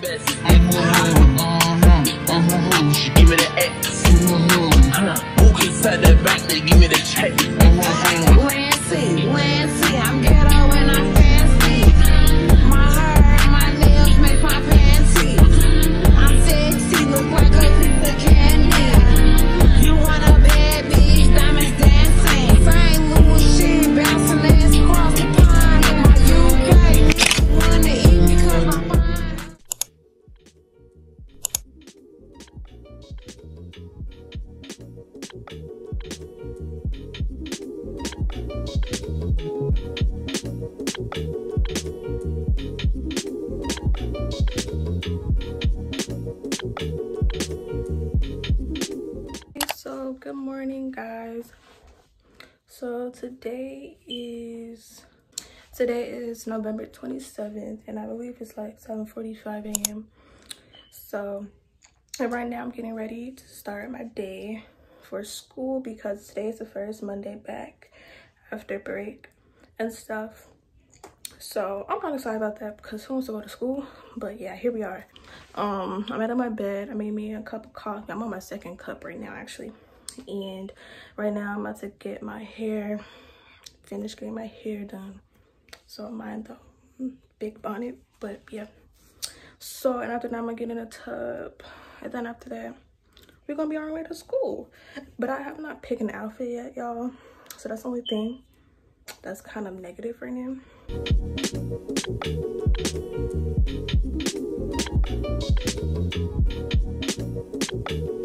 best. Good morning, guys. So, today is today is November 27th, and I believe it's like 7:45 a.m. So, right now I'm getting ready to start my day for school because today is the first Monday back after break and stuff. So I'm not excited about that because who wants to go to school? But yeah, here we are. Um, I'm out of my bed. I made me a cup of coffee. I'm on my second cup right now, actually. And right now I'm about to get my hair, finish getting my hair done. So mind the big bonnet, but yeah. So and after that, I'm gonna get in a tub, and then after that, we're gonna be on our way to school. But I have not picked an outfit yet, y'all. So that's the only thing that's kind of negative right now. So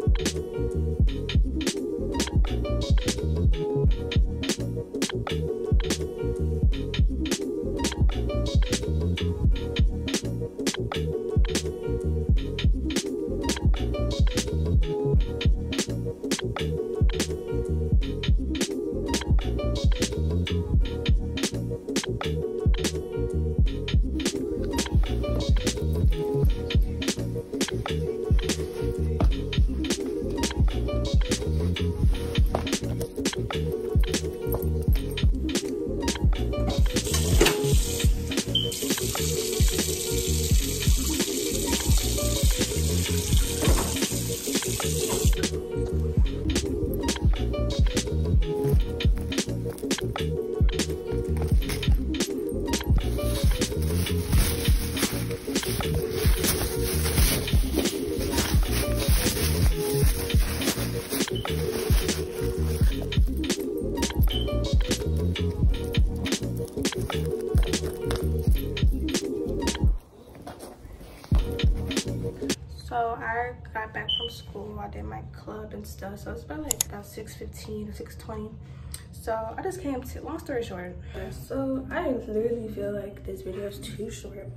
and stuff. So it's about like about 6.15 or 6.20. So I just came to, long story short. So I literally feel like this video is too short.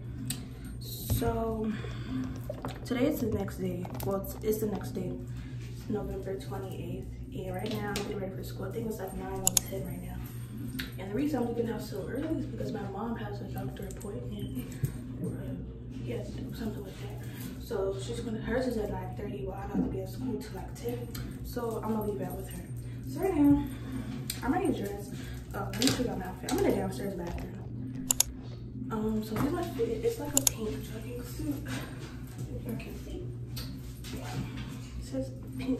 So today is the next day. Well, it's, it's the next day. It's November 28th. And right now I'm getting ready for school. I think it's like 9 or 10 right now. And the reason I'm leaving out so early is because my mom has a doctor appointment. Yes, something like that. So she's gonna, hers is at 9.30, well I have to be at school till like 10. So I'm gonna leave out with her. So right now, I'm ready to dress. Uh, let me show you my outfit. I'm in the downstairs bathroom. Um, so here's my fit. It's like a pink jogging suit. If you can see. It says pink.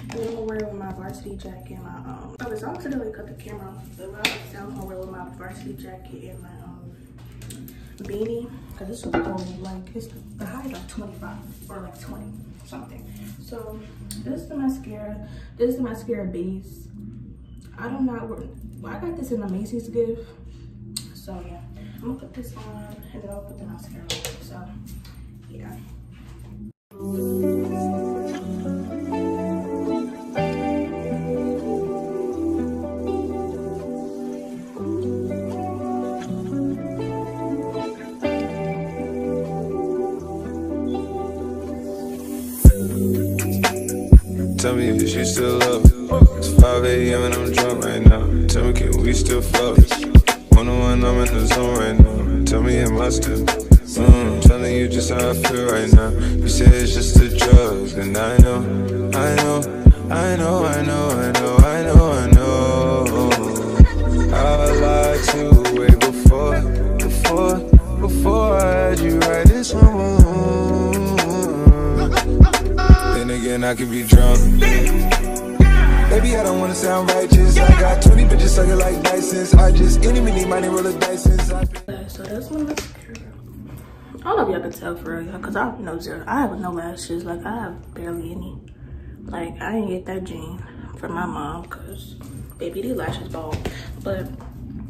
And then I'm gonna wear it with my varsity jacket and my um so I'm accidentally cut the camera off, but I'm gonna wear it with my varsity jacket and my um beanie because this was cold like it's the high is like 25 or like 20 something. So this is the mascara this is the mascara base. I don't know well, i got this in a macy's gift. So yeah i'm gonna put this on and then i'll put the mascara on so yeah Tell me if you still love it. It's 5 a.m. and I'm drunk right now. Tell me, can we still fuck? One on one, I'm in the zone right now. Tell me, am I still? Mm, telling you just how I feel right now. You say it's just a drug, and I know, I know, I know, I know, I know, I know, and I can be drunk. Baby, I don't wanna sound righteous. I got 20 bitches sucking like license. I just any mini money roll a dice I So that's my mascara. I if y'all can tell for real, cause I have no zero. I have no lashes. Like I have barely any. Like I didn't get that gene from my mom, cause baby these lashes bald. But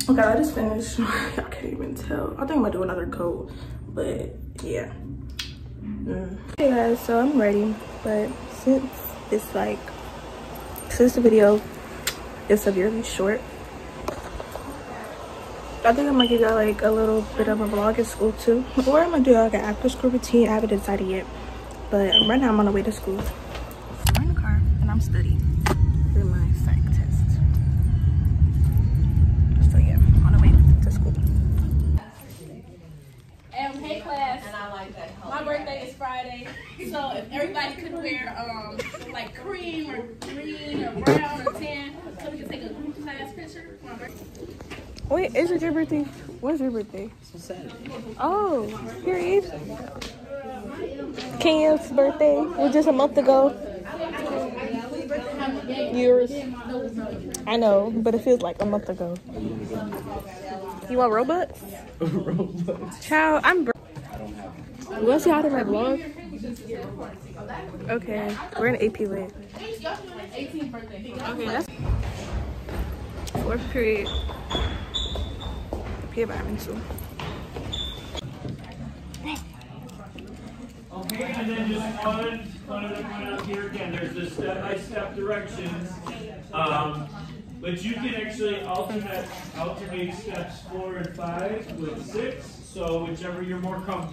okay, I just finished. y'all can't even tell. I think I'm gonna do another coat, but yeah. Mm. Hey guys, so I'm ready, but since it's like since the video is severely short, I think I'm gonna give y'all like a little bit of a vlog at school too. Or I'm gonna do like an after school routine. I haven't decided yet. But right now I'm on the way to school. I'm in the car and I'm studying for my psych test. So yeah, I'm on the way to school. Um, hey class. My birthday is Friday, so if everybody could wear um like cream or green or brown or tan, so we can take a group class picture for my birthday. Wait, is it your birthday? When's your birthday? Oh, here he is. Kenya's birthday was just a month ago. Yours. I know, but it feels like a month ago. You want Robux? Robux. Ciao, I'm. Br- you want to see how to my vlog? Okay, we're in AP lit. Okay, that's fourth period. AP environmental. Okay, and then just one, one other point out here, again, there's the step-by-step directions. Um, but you can actually alternate, alternate steps four and five with six, so whichever you're more comfortable.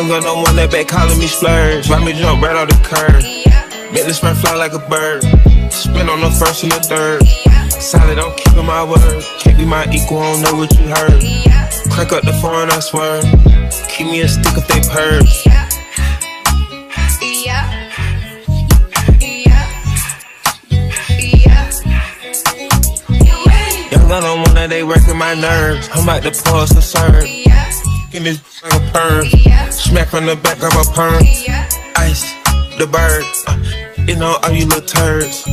Young girl don't want that back calling me splurge. Why me jump right off the curb? Make this man fly like a bird. Spin on the first and the third. Solid, I'm keeping my word. Can't be my equal, I don't know what you heard. Crack up the phone, I swear. Keep me a stick if they purge. Young girl don't want that, they working my nerves. I'm about to pause the serve. In this like a perm. Smack from the back of a perm. Ice, the bird. Uh, you know, all you little turds.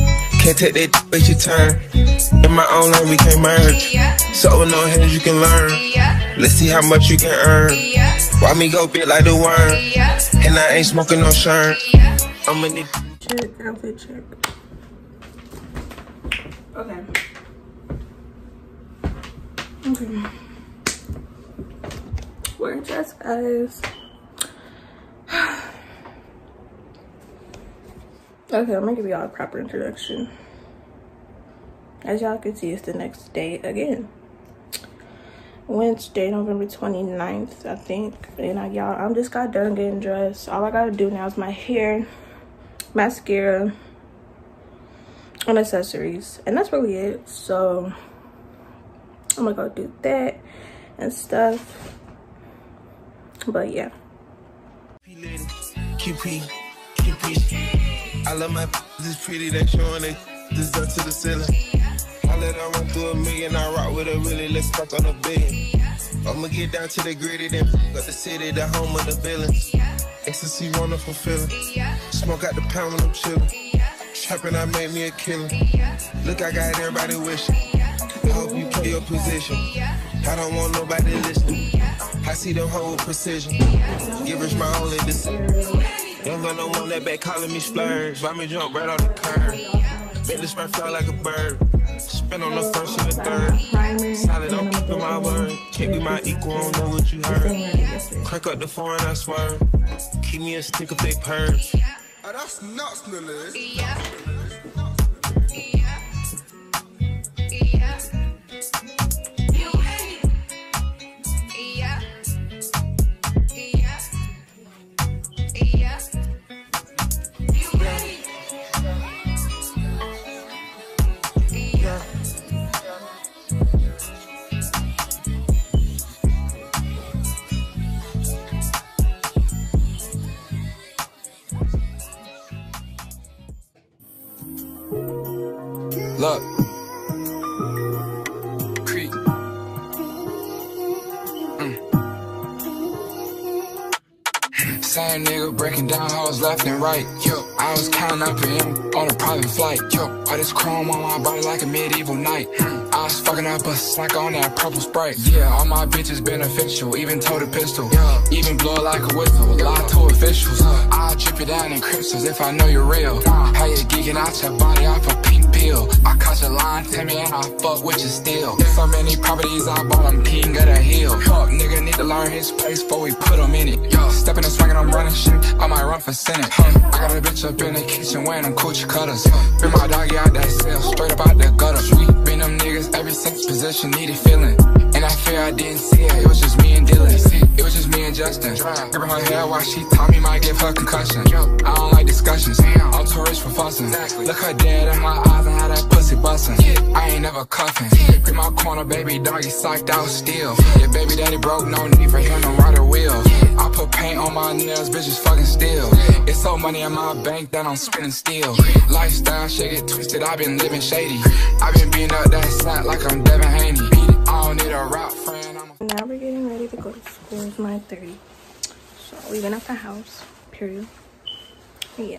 Can't take that wait your turn. In my own lane, we can't merge. So with no hands, you can learn. Let's see how much you can earn. Why me go big like the worm? And I ain't smoking no shirt. I'm in the Check, outfit check. Okay. Okay. Dressed, guys. okay, I'm gonna give y'all a proper introduction. As y'all can see, it's the next day again. Wednesday, November 29th, I think. And I, y'all, I'm just got done getting dressed. All I gotta do now is my hair, mascara, and accessories. And that's really it. So, I'm gonna go do that and stuff. But yeah. I love my this pretty, they showing it this up to the ceiling. I let her run through a million, I rock with her really, let's fuck on a billion. I'ma get down to the gritty, then got the city, the home of the villains. Ecstasy, wonderful feeling. Smoke out the pound when I'm chillin'. Trapping, I made me a killer. Look, I got everybody wishing. I hope you play your position. I don't want nobody listening. I see them whole precision. Give us my only decision. Young girl don't want that back calling me splurge. Buy me jump right off the curb. Make this man fly like a bird. Spin on the first and the third. Solid, I'm keeping my word. Can't be my equal, I don't know what you heard. Crack up the foreign, I swear. Keep me a stick if they purge. Oh, that's nuts, Lily. Look. Nigga breaking down hoes left and right. Yo, I was counting up in on a private flight. Yo, all this chrome on my body like a medieval knight. I was fucking up a snack on that purple sprite. Yeah, all my bitches beneficial, even told a pistol. Yeah, even blow like a whistle. Lie to officials. I'll drip it down in crystals if I know you're real. How you geeking out your body off a pink pill? I caught your line, me, and I fuck with you still. So many properties I bought, I'm his place before we put him in it. Yo, stepping and swinging, I'm running shit. I might run for senate. Huh. I got a bitch up in the kitchen wearing them coochie cutters. Bring my doggy out that cell, straight up out the gutter. We been them niggas ever since possession needed feeling. I fear I didn't see it, it was just me and Dylan. It was just me and Justin. Gripping her hair while she taught me might give her concussion. I don't like discussions, I'm too rich for fussing. Look her dead in my eyes and how that pussy bustin'. I ain't never cuffing. Grip my corner, baby doggy psyched out still. Yeah, baby daddy broke, no need for him to ride a wheel. I put paint on my nails, bitches fucking still. It's so money in my bank that I'm spinning still. Lifestyle shit get twisted, i been living shady. i been beating up that sack like I'm Devin Haney. Now we're getting ready to go to school. It's 9.30. So leaving out the house, period. Yeah.